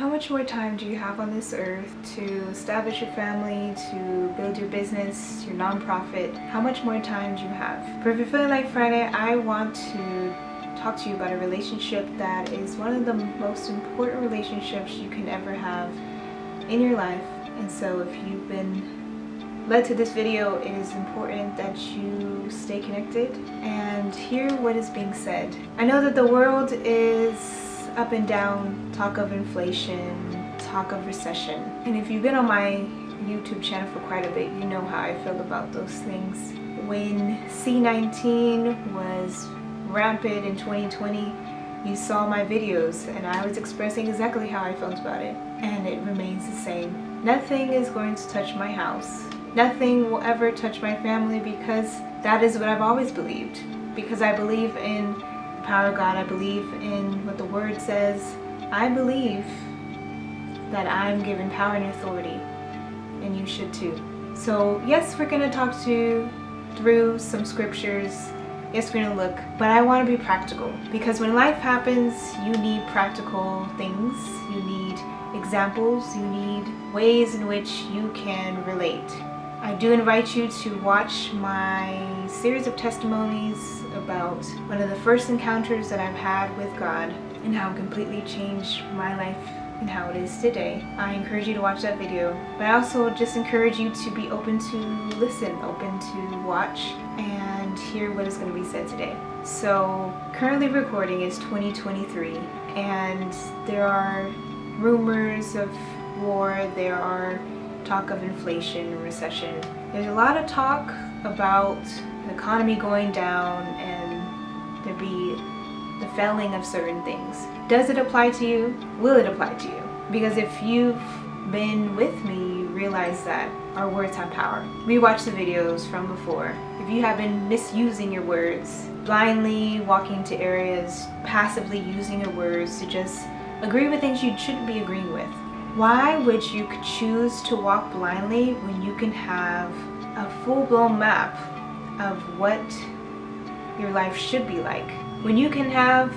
How much more time do you have on this earth to establish your family, to build your business, your nonprofit? How much more time do you have? Fulfilling Life Friday, I want to talk to you about a relationship that is one of the most important relationships you can ever have in your life. And so if you've been led to this video, it is important that you stay connected and hear what is being said. I know that the world is up and down, talk of inflation, talk of recession. And if you've been on my YouTube channel for quite a bit, you know how I feel about those things. When C19 was rampant in 2020, you saw my videos and I was expressing exactly how I felt about it and it remains the same. Nothing is going to touch my house. Nothing will ever touch my family because that is what I've always believed. Because I believe in the power of God, I believe in what the word says. I believe that I'm given power and authority and you should too. So yes, we're going to talk to through some scriptures Yes, we're gonna look, but I want to be practical because when life happens, you need practical things. You need examples. You need ways in which you can relate. I do invite you to watch my series of testimonies about one of the first encounters that I've had with God and how it completely changed my life and how it is today. I encourage you to watch that video, but I also just encourage you to be open to listen, open to watch, and hear what is going to be said today. So currently recording is 2023 and there are rumors of war, there are talk of inflation and recession. There's a lot of talk about the economy going down and there be the failing of certain things. Does it apply to you? Will it apply to you? Because if you've been with me, you realize that our words have power. Rewatch the videos from before. If you have been misusing your words, blindly walking to areas, passively using your words to just agree with things you shouldn't be agreeing with, why would you choose to walk blindly when you can have a full-blown map of what your life should be like? When you can have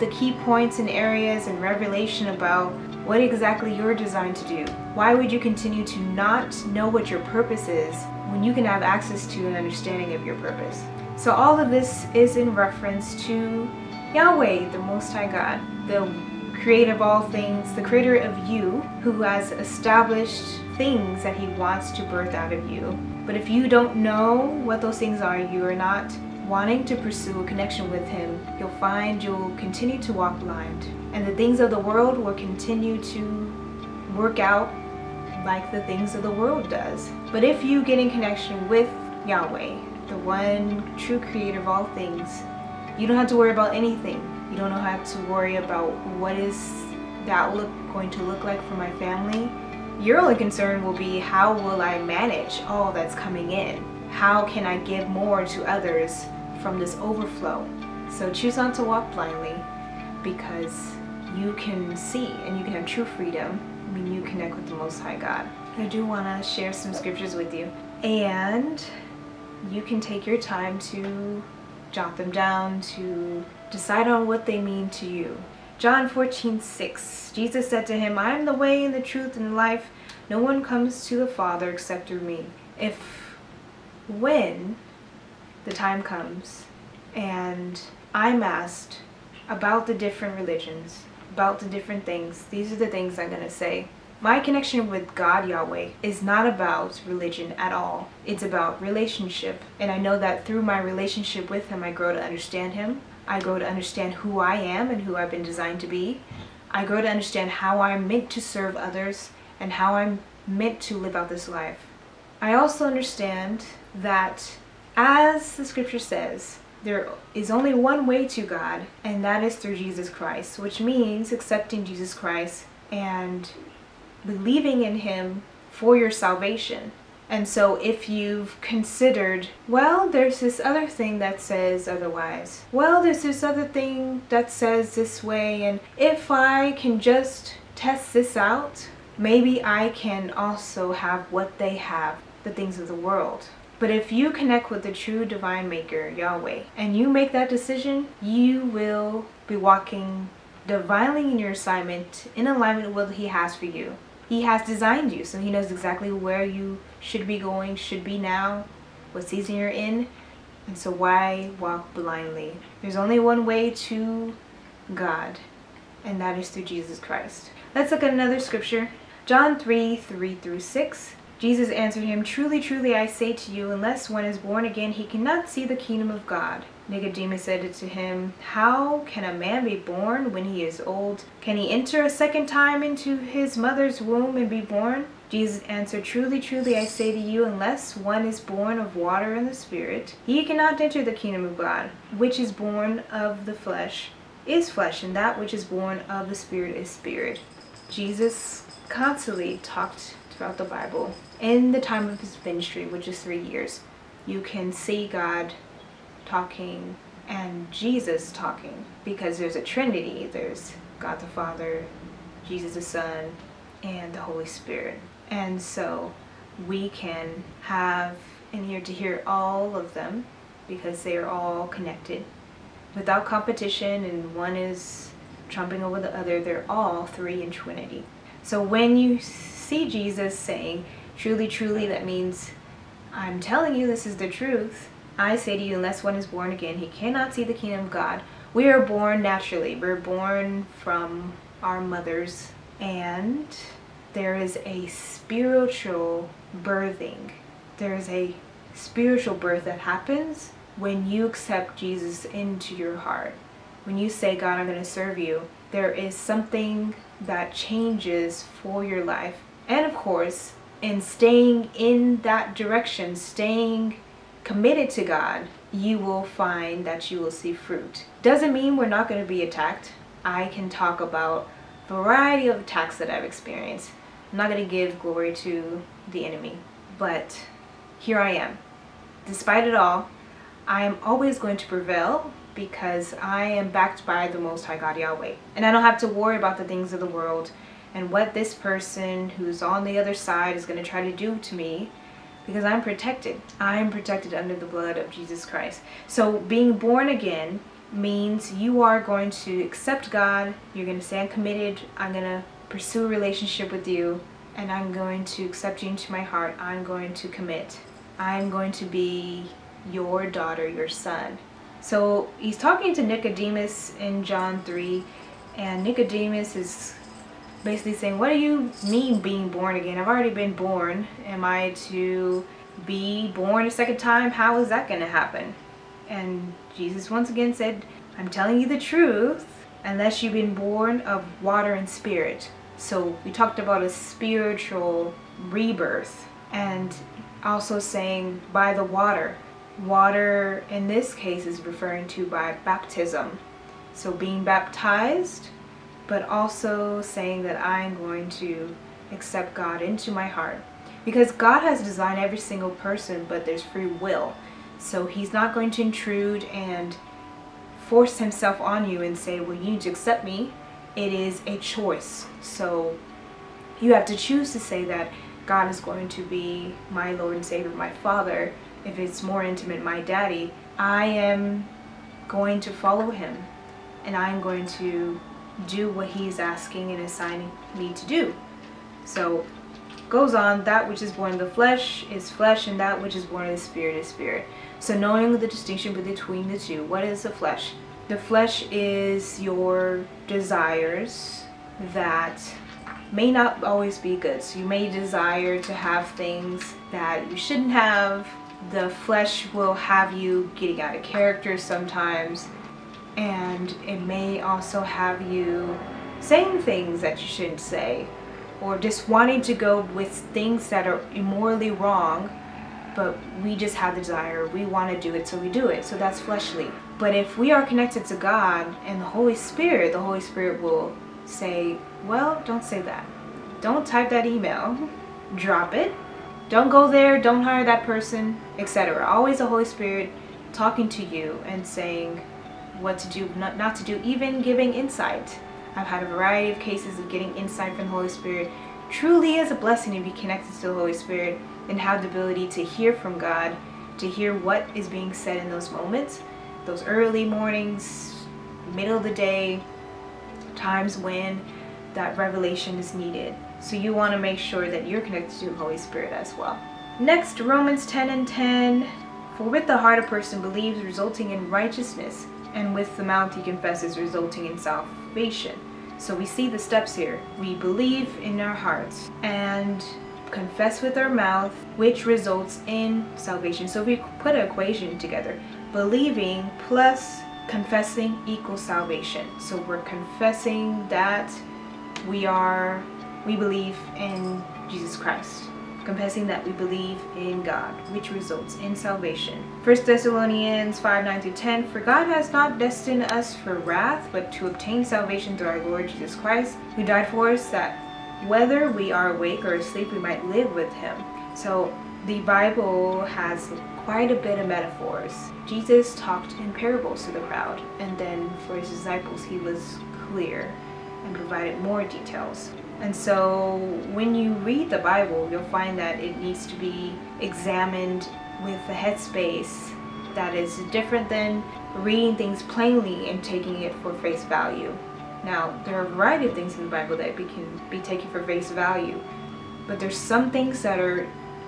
the key points and areas and revelation about what exactly you're designed to do. Why would you continue to not know what your purpose is when you can have access to an understanding of your purpose? So all of this is in reference to Yahweh, the Most High God, the creator of all things, the creator of you, who has established things that he wants to birth out of you. But if you don't know what those things are, you are not wanting to pursue a connection with Him, you'll find you'll continue to walk blind. And the things of the world will continue to work out like the things of the world does. But if you get in connection with Yahweh, the one true creator of all things, you don't have to worry about anything. You don't have to worry about what is that look going to look like for my family. Your only concern will be how will I manage all that's coming in? How can I give more to others from this overflow. So choose not to walk blindly because you can see and you can have true freedom when you connect with the Most High God. I do want to share some scriptures with you and you can take your time to jot them down to decide on what they mean to you. John 14, 6. Jesus said to him, I am the way and the truth and the life. No one comes to the Father except through me. If, when the time comes and I'm asked about the different religions, about the different things, these are the things I'm going to say. My connection with God Yahweh is not about religion at all. It's about relationship. And I know that through my relationship with Him, I grow to understand Him. I grow to understand who I am and who I've been designed to be. I grow to understand how I'm meant to serve others and how I'm meant to live out this life. I also understand that as the scripture says, there is only one way to God, and that is through Jesus Christ, which means accepting Jesus Christ and believing in Him for your salvation. And so if you've considered, well, there's this other thing that says otherwise. Well, there's this other thing that says this way. And if I can just test this out, maybe I can also have what they have, the things of the world. But if you connect with the true divine maker, Yahweh, and you make that decision, you will be walking divinely in your assignment in alignment with what He has for you. He has designed you, so He knows exactly where you should be going, should be now, what season you're in. And so, why walk blindly? There's only one way to God, and that is through Jesus Christ. Let's look at another scripture John 3 3 through 6. Jesus answered him, Truly, truly, I say to you, unless one is born again, he cannot see the kingdom of God. Nicodemus said to him, How can a man be born when he is old? Can he enter a second time into his mother's womb and be born? Jesus answered, Truly, truly, I say to you, unless one is born of water and the Spirit, he cannot enter the kingdom of God. Which is born of the flesh is flesh, and that which is born of the Spirit is spirit. Jesus constantly talked throughout the Bible in the time of his ministry, which is three years, you can see God talking and Jesus talking because there's a Trinity. There's God the Father, Jesus the Son, and the Holy Spirit. And so we can have an ear to hear all of them because they are all connected without competition and one is trumping over the other. They're all three in Trinity. So when you see Jesus saying, Truly, truly, that means I'm telling you this is the truth. I say to you, unless one is born again, he cannot see the kingdom of God. We are born naturally. We're born from our mothers. And there is a spiritual birthing. There is a spiritual birth that happens when you accept Jesus into your heart. When you say, God, I'm going to serve you, there is something that changes for your life. And of course, and staying in that direction, staying committed to God, you will find that you will see fruit. Doesn't mean we're not going to be attacked. I can talk about variety of attacks that I've experienced. I'm not going to give glory to the enemy, but here I am. Despite it all, I am always going to prevail because I am backed by the Most High God Yahweh. And I don't have to worry about the things of the world and what this person who's on the other side is going to try to do to me because I'm protected. I'm protected under the blood of Jesus Christ. So being born again means you are going to accept God, you're going to say I'm committed, I'm going to pursue a relationship with you, and I'm going to accept you into my heart. I'm going to commit. I'm going to be your daughter, your son. So he's talking to Nicodemus in John 3, and Nicodemus is basically saying, what do you mean being born again? I've already been born. Am I to be born a second time? How is that going to happen? And Jesus once again said, I'm telling you the truth, unless you've been born of water and spirit. So we talked about a spiritual rebirth and also saying by the water. Water in this case is referring to by baptism. So being baptized but also saying that I'm going to accept God into my heart. Because God has designed every single person, but there's free will. So He's not going to intrude and force Himself on you and say, well, you need to accept me. It is a choice. So you have to choose to say that God is going to be my Lord and Savior, my Father. If it's more intimate, my daddy, I am going to follow Him and I'm going to do what he's asking and assigning me to do. So goes on, that which is born of the flesh is flesh, and that which is born of the spirit is spirit. So knowing the distinction between the two, what is the flesh? The flesh is your desires that may not always be good. So you may desire to have things that you shouldn't have. The flesh will have you getting out of character sometimes and it may also have you saying things that you shouldn't say or just wanting to go with things that are immorally wrong but we just have the desire we want to do it so we do it. So that's fleshly. But if we are connected to god and the holy spirit the holy spirit will say well don't say that. Don't type that email. Drop it. Don't go there. Don't hire that person etc always the holy spirit talking to you and saying what to do, not, not to do, even giving insight. I've had a variety of cases of getting insight from the Holy Spirit. Truly is a blessing to be connected to the Holy Spirit and have the ability to hear from God, to hear what is being said in those moments, those early mornings, middle of the day, times when that revelation is needed. So you want to make sure that you're connected to the Holy Spirit as well. Next, Romans 10 and 10. For with the heart a person believes, resulting in righteousness, and with the mouth he confesses, resulting in salvation. So we see the steps here. We believe in our hearts and confess with our mouth, which results in salvation. So we put an equation together. Believing plus confessing equals salvation. So we're confessing that we are we believe in Jesus Christ confessing that we believe in God, which results in salvation. 1 Thessalonians 5 9 through 10 For God has not destined us for wrath, but to obtain salvation through our Lord Jesus Christ, who died for us, that whether we are awake or asleep, we might live with him. So the Bible has quite a bit of metaphors. Jesus talked in parables to the crowd, and then for his disciples, he was clear and provided more details. And so when you read the Bible, you'll find that it needs to be examined with a headspace that is different than reading things plainly and taking it for face value. Now, there are a variety of things in the Bible that can be taken for face value, but there's some things that are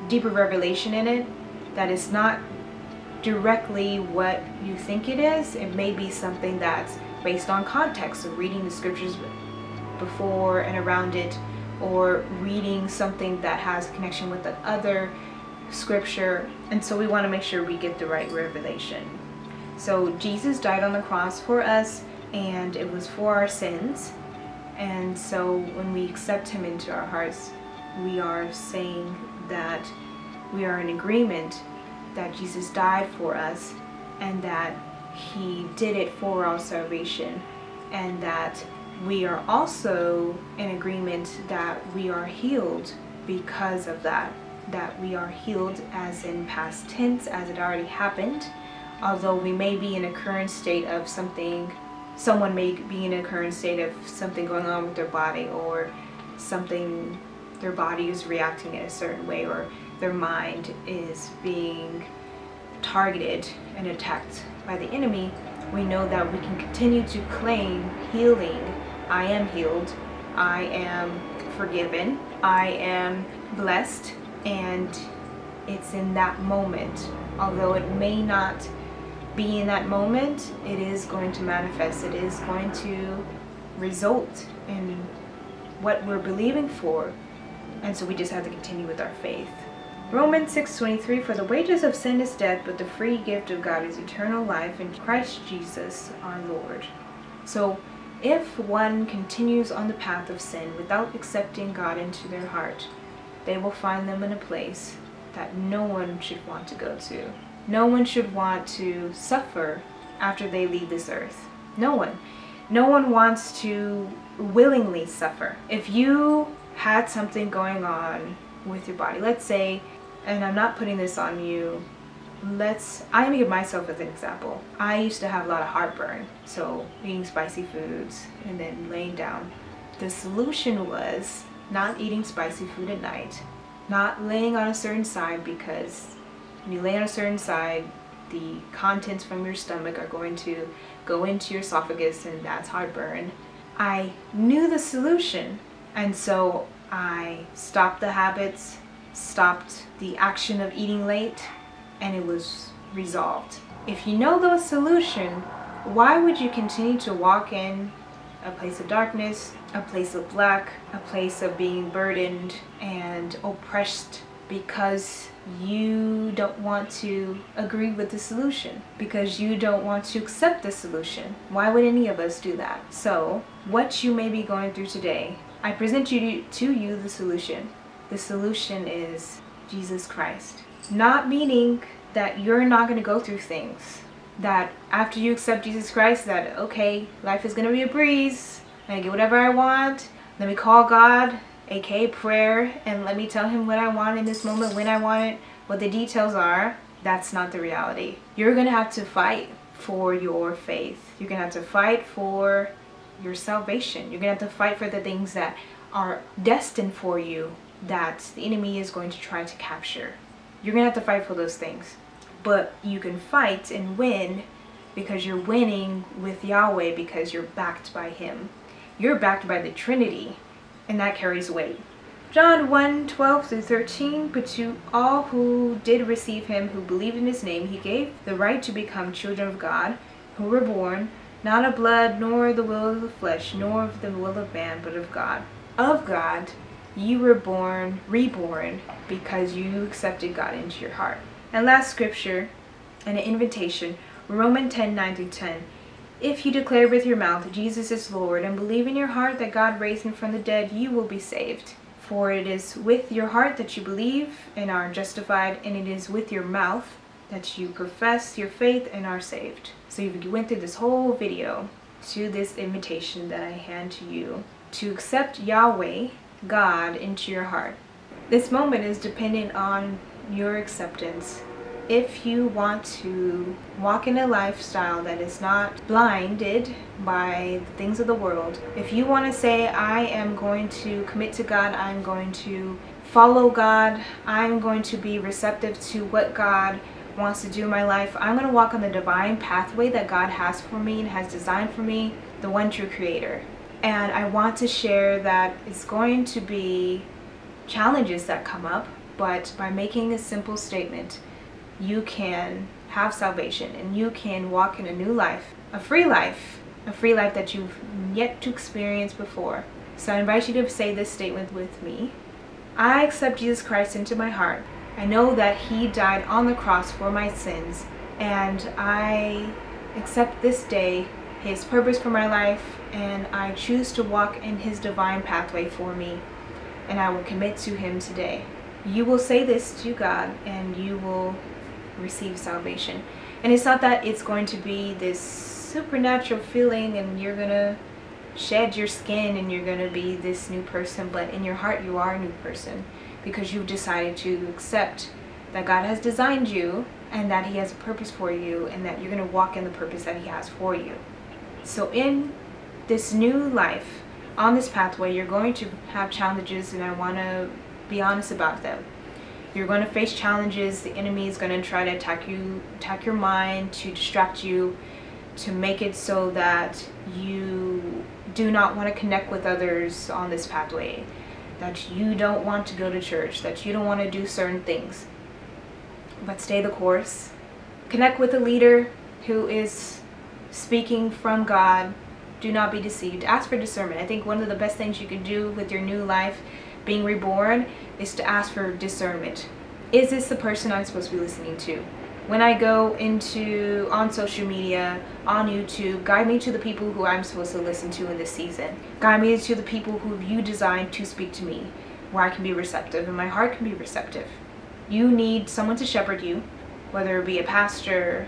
deeper revelation in it that is not directly what you think it is. It may be something that's based on context of reading the scriptures before and around it or reading something that has connection with the other scripture. And so we want to make sure we get the right revelation. So jesus died on the cross for us and it was for our sins. And so when we accept him into our hearts we are saying that we are in agreement that jesus died for us and that he did it for our salvation and that we are also in agreement that we are healed because of that. That we are healed as in past tense, as it already happened. Although we may be in a current state of something, someone may be in a current state of something going on with their body or something, their body is reacting in a certain way or their mind is being targeted and attacked by the enemy, we know that we can continue to claim healing I am healed, I am forgiven, I am blessed, and it's in that moment. Although it may not be in that moment, it is going to manifest, it is going to result in what we're believing for. And so we just have to continue with our faith. Romans 6:23 For the wages of sin is death, but the free gift of God is eternal life in Christ Jesus our Lord. So if one continues on the path of sin without accepting God into their heart, they will find them in a place that no one should want to go to. No one should want to suffer after they leave this earth. No one. No one wants to willingly suffer. If you had something going on with your body, let's say, and I'm not putting this on you let's i'm gonna give myself as an example. I used to have a lot of heartburn so eating spicy foods and then laying down. The solution was not eating spicy food at night not laying on a certain side because when you lay on a certain side the contents from your stomach are going to go into your esophagus and that's heartburn. I knew the solution and so i stopped the habits stopped the action of eating late and it was resolved. If you know the solution, why would you continue to walk in a place of darkness, a place of lack, a place of being burdened and oppressed because you don't want to agree with the solution, because you don't want to accept the solution. Why would any of us do that? So, what you may be going through today, I present you to you the solution. The solution is Jesus Christ. Not meaning that you're not going to go through things. That after you accept Jesus Christ, that okay, life is going to be a breeze. I get whatever I want. Let me call God, aka prayer, and let me tell him what I want in this moment, when I want it, what the details are. That's not the reality. You're going to have to fight for your faith. You're going to have to fight for your salvation. You're going to have to fight for the things that are destined for you that the enemy is going to try to capture. You're gonna have to fight for those things. But you can fight and win because you're winning with Yahweh because you're backed by Him. you're backed by the Trinity, and that carries weight. John 1 12 through 13, but to all who did receive him, who believed in his name, he gave the right to become children of God, who were born, not of blood, nor the will of the flesh, nor of the will of man, but of God. Of God, you were born, reborn, because you accepted God into your heart. And last scripture, and an invitation, Romans 10 9 through 10. If you declare with your mouth Jesus is Lord and believe in your heart that God raised him from the dead, you will be saved. For it is with your heart that you believe and are justified, and it is with your mouth that you profess your faith and are saved. So you went through this whole video to this invitation that I hand to you to accept Yahweh, God, into your heart. This moment is dependent on your acceptance if you want to walk in a lifestyle that is not blinded by the things of the world, if you want to say, I am going to commit to God, I'm going to follow God, I'm going to be receptive to what God wants to do in my life, I'm going to walk on the divine pathway that God has for me and has designed for me, the one true creator. And I want to share that it's going to be challenges that come up, but by making a simple statement, you can have salvation and you can walk in a new life, a free life, a free life that you've yet to experience before. So I invite you to say this statement with me. I accept Jesus Christ into my heart. I know that he died on the cross for my sins and I accept this day his purpose for my life and I choose to walk in his divine pathway for me and I will commit to him today. You will say this to God and you will receive salvation. And it's not that it's going to be this supernatural feeling and you're going to shed your skin and you're going to be this new person, but in your heart you are a new person because you've decided to accept that God has designed you and that he has a purpose for you and that you're going to walk in the purpose that he has for you. So in this new life, on this pathway, you're going to have challenges and I want to be honest about them. You're going to face challenges. The enemy is going to try to attack you, attack your mind, to distract you, to make it so that you do not want to connect with others on this pathway, that you don't want to go to church, that you don't want to do certain things. But stay the course. Connect with a leader who is speaking from God. Do not be deceived. Ask for discernment. I think one of the best things you can do with your new life being reborn is to ask for discernment. Is this the person I'm supposed to be listening to? When I go into on social media, on YouTube, guide me to the people who I'm supposed to listen to in this season. Guide me to the people who you designed to speak to me, where I can be receptive and my heart can be receptive. You need someone to shepherd you, whether it be a pastor,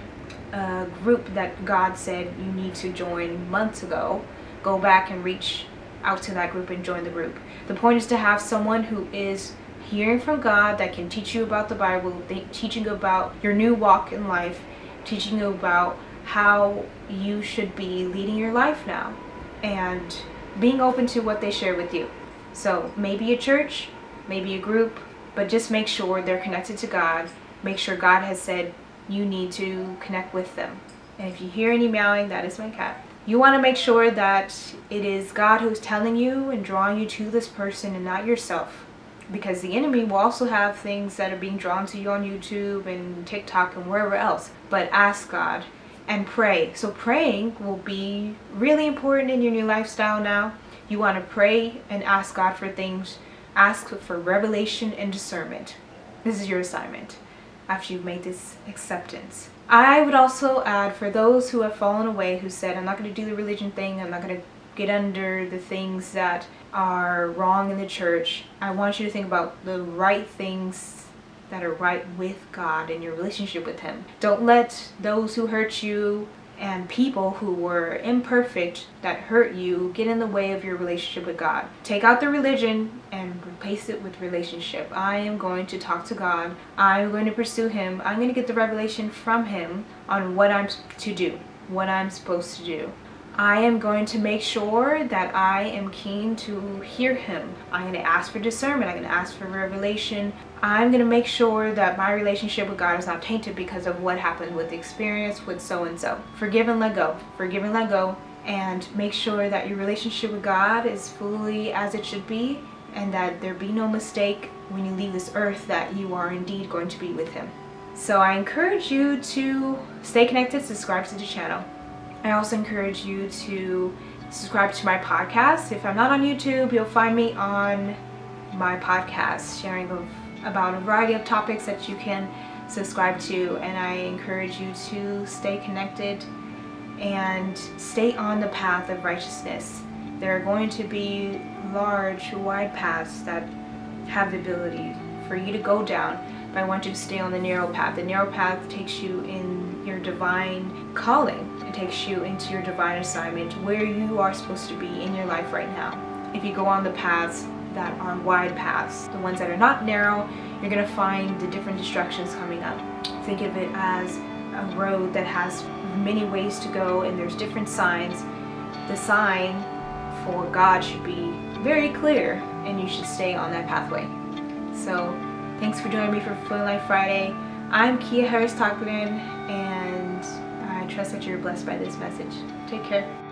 a group that God said you need to join months ago. Go back and reach out to that group and join the group. The point is to have someone who is hearing from God that can teach you about the Bible, teaching about your new walk in life, teaching you about how you should be leading your life now, and being open to what they share with you. So maybe a church, maybe a group, but just make sure they're connected to God. Make sure God has said you need to connect with them. And if you hear any meowing, that is my cat. You want to make sure that it is God who's telling you and drawing you to this person and not yourself. Because the enemy will also have things that are being drawn to you on YouTube and TikTok and wherever else. But ask God and pray. So praying will be really important in your new lifestyle now. You want to pray and ask God for things. Ask for revelation and discernment. This is your assignment after you've made this acceptance. I would also add for those who have fallen away who said, I'm not going to do the religion thing, I'm not going to get under the things that are wrong in the church. I want you to think about the right things that are right with God in your relationship with Him. Don't let those who hurt you and people who were imperfect that hurt you get in the way of your relationship with God. Take out the religion and replace it with relationship. I am going to talk to God. I'm going to pursue Him. I'm going to get the revelation from Him on what I'm to do, what I'm supposed to do. I am going to make sure that I am keen to hear him. I'm going to ask for discernment. I'm going to ask for revelation. I'm going to make sure that my relationship with God is not tainted because of what happened with the experience with so and so. Forgive and let go. Forgive and let go. and make sure that your relationship with God is fully as it should be and that there be no mistake when you leave this earth that you are indeed going to be with him. So I encourage you to stay connected, subscribe to the channel. I also encourage you to subscribe to my podcast. If I'm not on YouTube, you'll find me on my podcast sharing of, about a variety of topics that you can subscribe to and I encourage you to stay connected and stay on the path of righteousness. There are going to be large, wide paths that have the ability for you to go down, but I want you to stay on the narrow path. The narrow path takes you in your divine calling. It takes you into your divine assignment, where you are supposed to be in your life right now. If you go on the paths that are wide paths, the ones that are not narrow, you're to find the different distractions coming up. Think of it as a road that has many ways to go and there's different signs. The sign for God should be very clear and you should stay on that pathway. So thanks for joining me for Fulfilling Life Friday. I'm Kia Harris Tattegrain and I trust that you're blessed by this message. Take care.